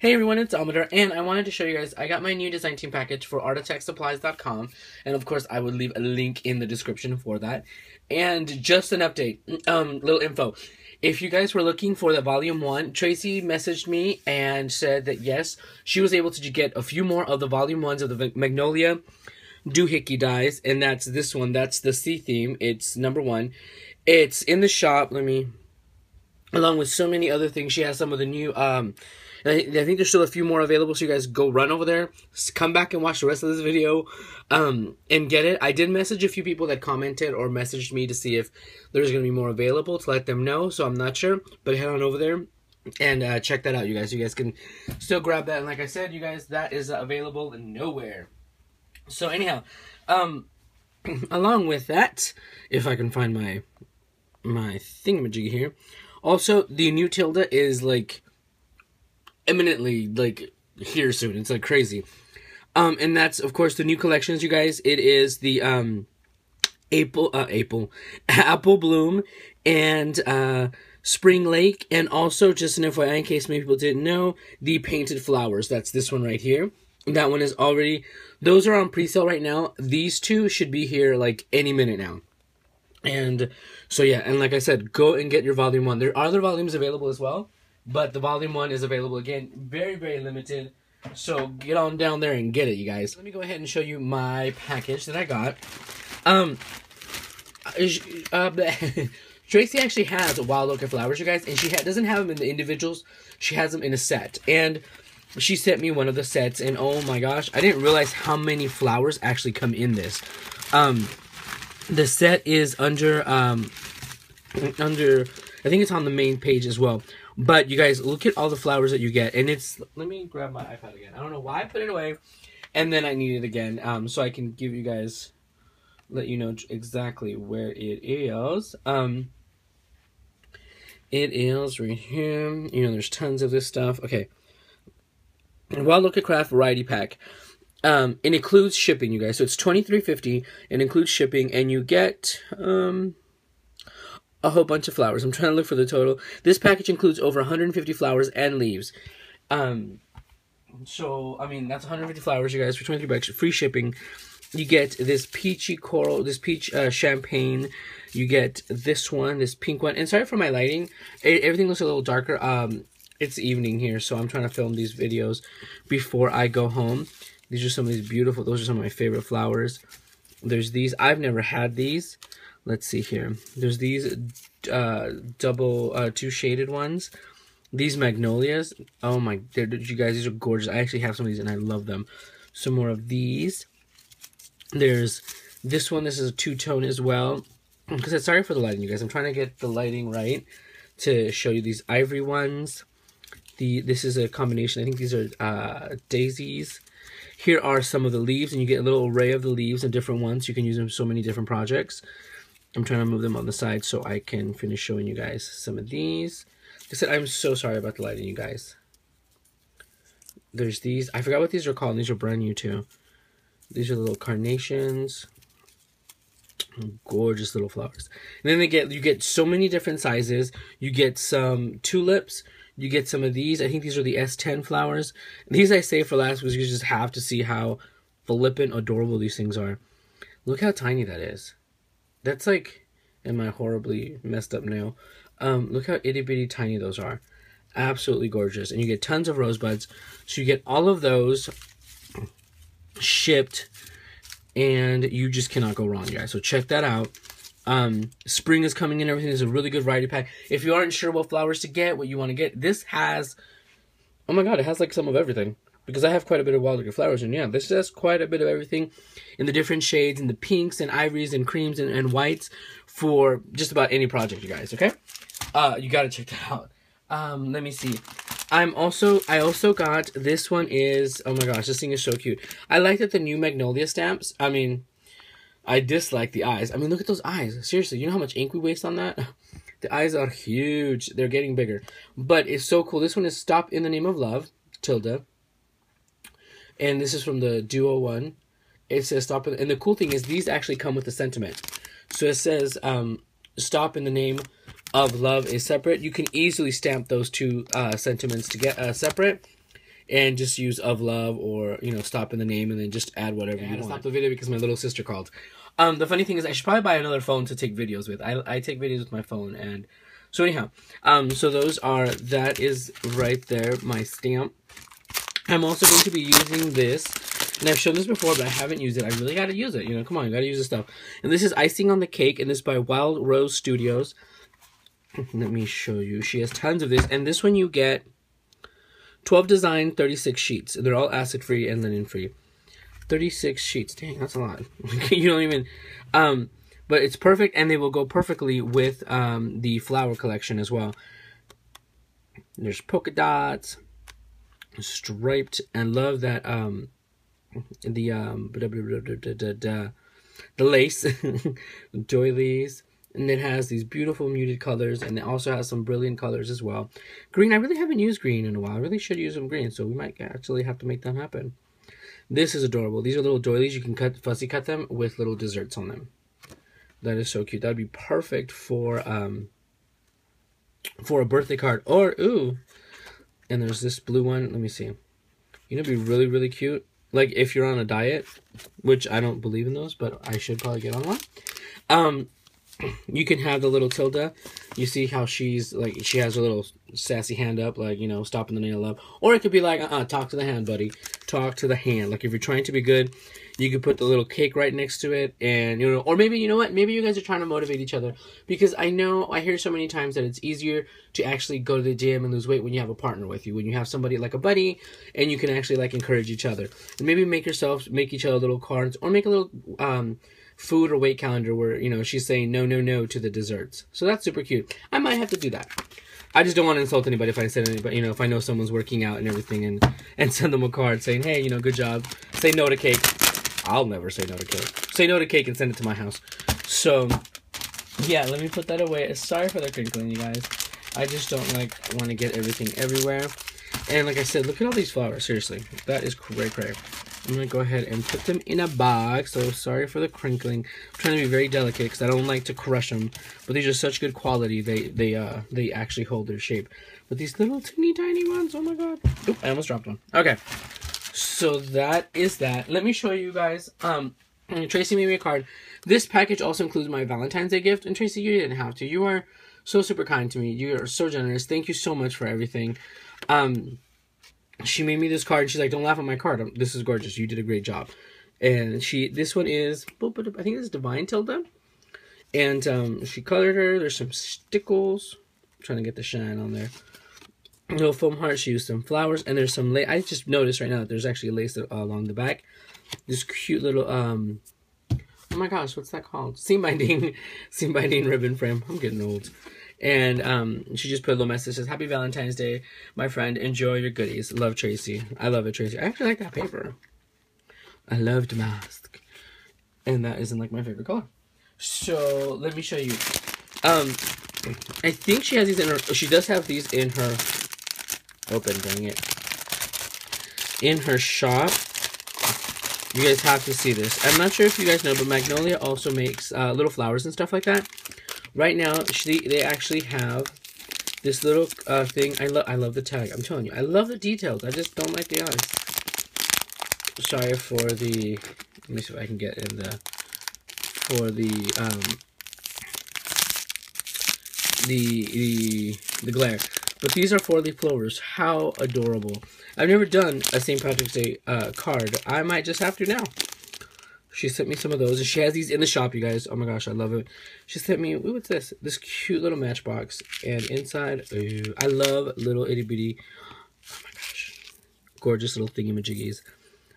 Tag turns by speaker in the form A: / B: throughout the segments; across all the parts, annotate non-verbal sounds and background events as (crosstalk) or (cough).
A: Hey everyone, it's Elmander, and I wanted to show you guys, I got my new design team package for artattacksupplies.com, and of course I would leave a link in the description for that. And just an update, um, little info. If you guys were looking for the volume one, Traci messaged me and said that yes, she was able to get a few more of the volume ones of the Magnolia doohickey dies, and that's this one, that's the C theme, it's number one. It's in the shop, let me, along with so many other things, she has some of the new, um, I, think there's still a few more available, so you guys go run over there, come back and watch the rest of this video, um, and get it. I did message a few people that commented or messaged me to see if there's going to be more available to let them know, so I'm not sure, but head on over there and uh, check that out, you guys. You guys can still grab that, and like I said, you guys, that is available nowhere. So anyhow, um, (clears throat) along with that, if I can find my my thingamajig here, also the new Tilda is like imminently like here soon. It's like crazy. Um, and that's of course the new collections, you guys. It is the um, April, uh, April, (laughs) Apple Bloom, and uh, Spring Lake, and also just an FYI in case many people didn't know, the Painted Flowers. That's this one right here. That one is already. Those are on pre-sale right now. These two should be here like any minute now. And so yeah, and like I said, go and get your volume one. There are other volumes available as well. But the volume one is available again, very, very limited. So get on down there and get it, you guys. Let me go ahead and show you my package that I got. Um, uh, (laughs) Traci actually has wild orchid flowers, you guys, and she doesn't have them in the individuals. She has them in a set, and she sent me one of the sets, and oh my gosh, I didn't realize how many flowers actually come in this. Um, the set is under um under I think it's on the main page as well. But you guys, look at all the flowers that you get. And it's, let me grab my iPad again. I don't know why I put it away. And then I need it again. Um, so I can give you guys, let you know exactly where it is. Um, it is right here. You know, there's tons of this stuff. Okay. Wild Orchid Craft Variety Pack. Um, it includes shipping, you guys. So it's twenty three fifty. It includes shipping, and you get um a whole bunch of flowers. I'm trying to look for the total. This package includes over 150 flowers and leaves. Um, so I mean that's 150 flowers, you guys, for 23 bucks, free shipping. You get this peachy coral, this peach uh, champagne. You get this one, this pink one. And sorry for my lighting. It, everything looks a little darker. Um, it's evening here, so I'm trying to film these videos before I go home. These are some of these beautiful. Those are some of my favorite flowers. There's these. I've never had these let's see here. There's these uh, double, uh, two shaded ones. These magnolias. Oh my, you guys, these are gorgeous. I actually have some of these and I love them. Some more of these. There's this one. This is a two-tone as well. Because I'm sorry for the lighting, you guys. I'm trying to get the lighting right to show you these ivory ones. The This is a combination. I think these are uh, daisies. Here are some of the leaves, and you get a little array of the leaves and different ones. You can use them so many different projects. I'm trying to move them on the side so I can finish showing you guys some of these. Like I said, I'm so sorry about the lighting, you guys. There's these. I forgot what these are called. These are brand new, too. These are little carnations. Gorgeous little flowers. And then they get you get so many different sizes. You get some tulips. You get some of these. I think these are the S10 flowers. These I saved for last because you just have to see how flippant adorable these things are. Look how tiny that is. That's like in my horribly messed up nail. Um, look how itty bitty tiny those are. Absolutely gorgeous. And you get tons of rosebuds. So you get all of those shipped and you just cannot go wrong, guys. So check that out. Um, spring is coming in. Everything is a really good variety pack. If you aren't sure what flowers to get, what you want to get, this has, oh my god, it has like some of everything because I have quite a bit of wild orchid flowers, and yeah, this has quite a bit of everything in the different shades, in the pinks and ivories and creams and, and whites for just about any project, you guys. Okay, uh, you gotta check that out. Um, let me see. I'm also I also got this one is oh my gosh, this thing is so cute. I like that the new Magnolia stamps. I mean, I dislike the eyes. I mean, look at those eyes. Seriously, you know how much ink we waste on that? (laughs) The eyes are huge. They're getting bigger. But it's so cool. This one is Stop in the Name of Love, Tilda and this is from the Duo one. It says stop, and the cool thing is these actually come with a sentiment. So it says um, stop in the name of love is separate. You can easily stamp those two uh, sentiments to get uh, separate, and just use of love or you know stop in the name and then just add whatever yeah, you want. Stop the video because my little sister called. Um, the funny thing is, I should probably buy another phone to take videos with. I I take videos with my phone and. So anyhow, um, so those are that is right there my stamp. I'm also going to be using this and I've shown this before, but I haven't used it. I really got to use it. You know, come on, you got to use this stuff. And this is Icing on the Cake, and this is by Wild Rose Studios. Let me show you. She has tons of this. And this one you get 12 design, 36 sheets. They're all acid-free and lignin-free. 36 sheets. Dang, that's a lot. (laughs) you don't even... Um, but it's perfect, and they will go perfectly with um, the flower collection as well. There's polka dots, striped, and love that um, the um blah, blah, blah, the lace (laughs) doilies and it has these beautiful muted colors and it also has some brilliant colors as well. Green i really haven't used green in a while. I really should use some green so we might actually have to make that happen. This is adorable. These are little doilies. You can cut fussy cut them with little desserts on them. That is so cute. That'd be perfect for um for a birthday card. Or ooh and there's this blue one. Let me see. You know be really really cute. Like if you're on a diet, which I don't believe in those, but I should probably get on one. Um, you can have the little Tilda. You see how she's like she has a little sassy hand up, like you know, stopping the nail up. Or it could be like, uh, uh talk to the hand, buddy. Talk to the hand. Like if you're trying to be good, you could put the little cake right next to it, and you know, or maybe you know what? Maybe you guys are trying to motivate each other because I know I hear so many times that it's easier to actually go to the gym and lose weight when you have a partner with you, when you have somebody like a buddy, and you can actually like encourage each other, and maybe make yourself make each other little cards or make a little um food or weight calendar where you know she's saying no no no to the desserts. So that's super cute. I might have to do that. I just don't want to insult anybody if i send anybody you know if i know someone's working out and everything and and (laughs) send them a card saying hey you know good job. Say no to cake. I'll never say no to cake. Say no to cake and send it to my house. So yeah let me put that away. Sorry for the crinkling you guys. I just don't like want to get everything everywhere. And like i said look at all these flowers. Seriously. That is cray cray I'm going to go ahead and put them in a bag. So sorry for the crinkling. I'm trying to be very delicate because I don't like to crush them. But these are such good quality. They they uh they actually hold their shape. But these little teeny tiny ones, oh my god. Oop, I almost dropped one. Okay. So that is that. Let me show you guys. Um, Traci made me a card. This package also includes my Valentine's Day gift. And Traci, you didn't have to. You are so super kind to me. You are so generous. Thank you so much for everything. Um, she made me this card. She's like, "Don't laugh at my card. This is gorgeous. You did a great job." And she, this one is, I think it's Divine Tilda, and um, she colored her. There's some stickles. I'm trying to get the shine on there. No foam heart. She used some flowers, and there's some lace. I just noticed right now that there's actually lace along the back. This cute little um. Oh my gosh, what's that called? Seam binding, (laughs) seam binding ribbon frame. I'm getting old. And um, she just put a little message says, Happy Valentine's Day, my friend. Enjoy your goodies. Love Traci. I love it, Traci. I actually like that paper. I love mask. And that isn't like my favorite color. So let me show you. Um, I think she has these in her. She does have these in her. Open, dang it. In her shop. You guys have to see this. I'm not sure if you guys know, but Magnolia also makes uh, little flowers and stuff like that. Right now, she, they actually have this little uh, thing. I love I love the tag. I'm telling you, I love the details. I just don't like the eyes. Sorry for the. Let me see if I can get in the for the um the the the glare. But these are four-leaf clovers. How adorable! I've never done a St. Patrick's Day uh, card. I might just have to now. She sent me some of those. And she has these in the shop, you guys. Oh my gosh, I love it. She sent me, ooh, what's this? This cute little matchbox. And inside, ooh, I love little itty bitty, oh my gosh, gorgeous little thingy-majiggies.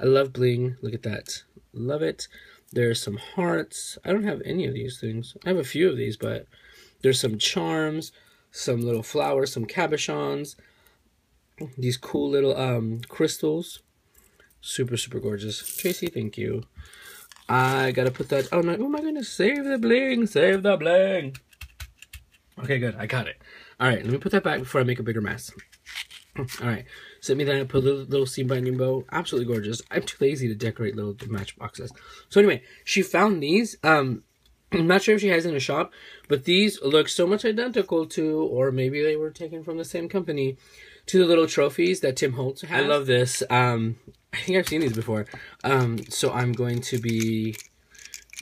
A: I love bling. Look at that. Love it. There's some hearts. I don't have any of these things. I have a few of these, but there's some charms, some little flowers, some cabochons, these cool little um crystals. Super, super gorgeous. Traci, thank you. I gotta put that. Oh no! Oh my goodness! Save the bling! Save the bling! Okay, good. I got it. All right, let me put that back before I make a bigger mess. (clears throat) All right, sent me that. Put a little, little seam binding bow. Absolutely gorgeous. I'm too lazy to decorate little matchboxes. So anyway, she found these. Um, (clears throat) I'm not sure if she has in a shop, but these look so much identical to, or maybe they were taken from the same company, to the little trophies that Tim Holtz has. I love this. Um, I think I've seen these before. Um, so I'm going to be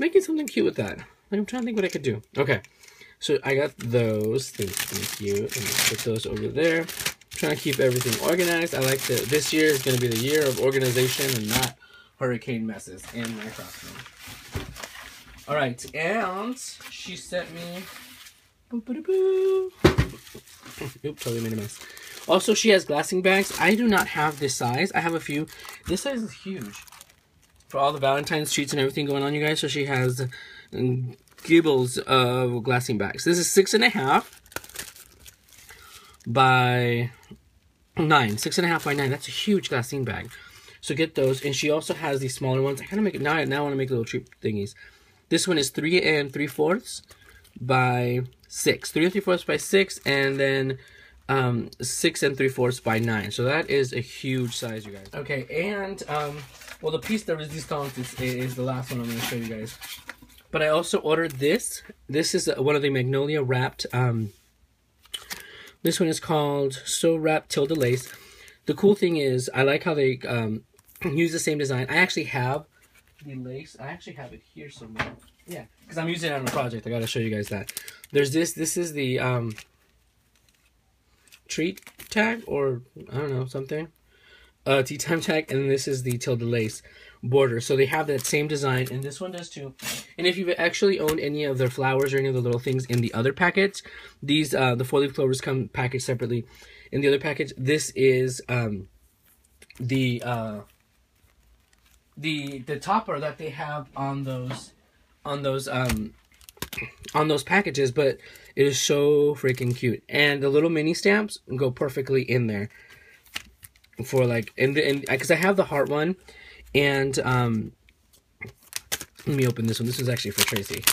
A: making something cute with that. I'm trying to think what I could do. Okay. So I got those. Thank you. And put those over there. I'm trying to keep everything organized. I like that this year is going to be the year of organization and not hurricane messes in my classroom. All right, and she sent me. Oops, totally made a mess. Also, she has glassine bags. I do not have this size. I have a few. This size is huge for all the Valentine's treats and everything going on, you guys. So she has um, gibbles of glassine bags. This is six and a half by nine. Six and a half by nine. That's a huge glassine bag. So get those. And she also has these smaller ones. I kind of make it now. I Now want to make little treat thingies. This one is three and three fourths by six. Three and three fourths by six, and then um, six and three fourths by nine. So that is a huge size, you guys. Okay, and um, well, the piece de resistance is, is the last one I'm going to show you guys. But I also ordered this. This is one of the Magnolia wrapped. Um, this one is called So Wrapped Tilde Lace. The cool thing is, I like how they um, (clears throat) use the same design. I actually have the lace. I actually have it here somewhere. Yeah, because I'm using it on a project. I got to show you guys that. There's this. This is the um, treat tag or I don't know something. Uh, tea time tag, and this is the tilde lace border. So they have that same design, and this one does too. And if you've actually owned any of their flowers or any of the little things in the other packets, these uh, the four leaf clovers come packaged separately. In the other package, this is um, the uh, the the topper that they have on those on those um on those packages, but it is so freaking cute. And the little mini stamps go perfectly in there for like and and because I have the heart one, and um, let me open this one. This is actually for Traci.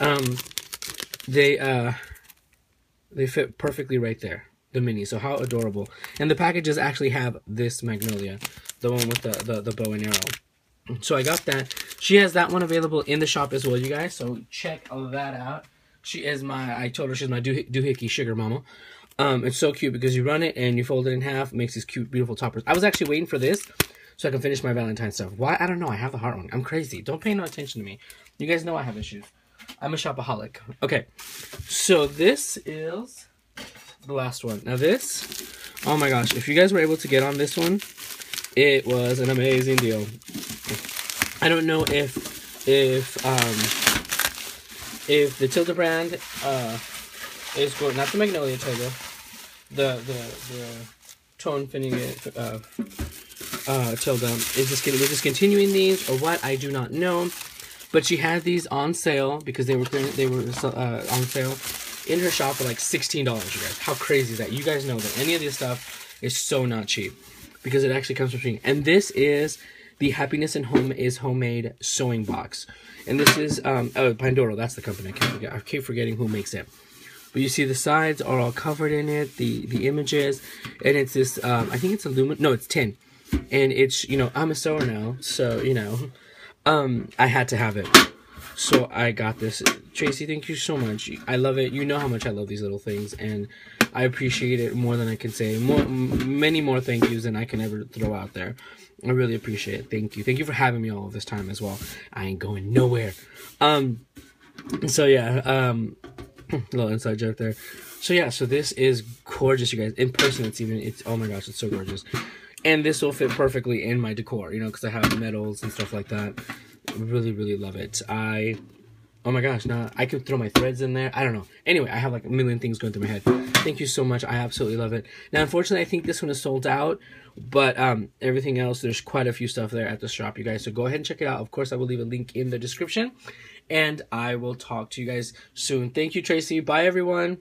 A: Um, they uh, they fit perfectly right there. The mini, so how adorable! And the packages actually have this magnolia, the one with the the, the bow and arrow. So I got that. She has that one available in the shop as well, you guys. So check that out. She is my, I told her she's my doohickey sugar mama. Um, it's so cute because you run it and you fold it in half. It makes these cute, beautiful toppers. I was actually waiting for this so I can finish my Valentine stuff. Why? I don't know. I have the heart one. I'm crazy. Don't pay no attention to me. You guys know I have issues. I'm a shopaholic. Okay. So this is the last one. Now this, oh my gosh. If you guys were able to get on this one, it was an amazing deal. I don't know if, if, um, if the Tilda brand uh, is going, not the Magnolia Tilda, the the the tone it uh, uh, Tilda is just was discontinuing these or what I do not know, but she had these on sale because they were they were uh, on sale in her shop for like sixteen dollars. You guys, how crazy is that? You guys know that any of this stuff is so not cheap because it actually comes from and this is the Happiness in Home is homemade sewing box. And this is, um, oh, Panduro, that's the company. I keep, forget, I keep forgetting who makes it. But you see the sides are all covered in it, the, the images, and it's this, um, I think it's aluminum, no, it's tin. And it's, you know, I'm a sewer now, so, you know, um, I had to have it. So I got this. Traci, thank you so much. I love it. You know how much I love these little things, and I appreciate it more than I can say. More, many more thank yous than I can ever throw out there. I really appreciate it. Thank you. Thank you for having me all this time as well. I ain't going nowhere. Um, so yeah, um, (clears throat) little inside joke there. So yeah, so this is gorgeous, you guys. In person, it's even, it's, oh my gosh, it's so gorgeous. And this will fit perfectly in my decor, you know, because I have medals and stuff like that. Really, really love it. I Oh my gosh, now I could throw my threads in there. I don't know. Anyway, I have like a million things going through my head. Thank you so much. I absolutely love it. Now, unfortunately, I think this one is sold out, but um, everything else, there's quite a few stuff there at the shop, you guys. So go ahead and check it out. Of course, I will leave a link in the description, and I will talk to you guys soon. Thank you, Traci. Bye, everyone.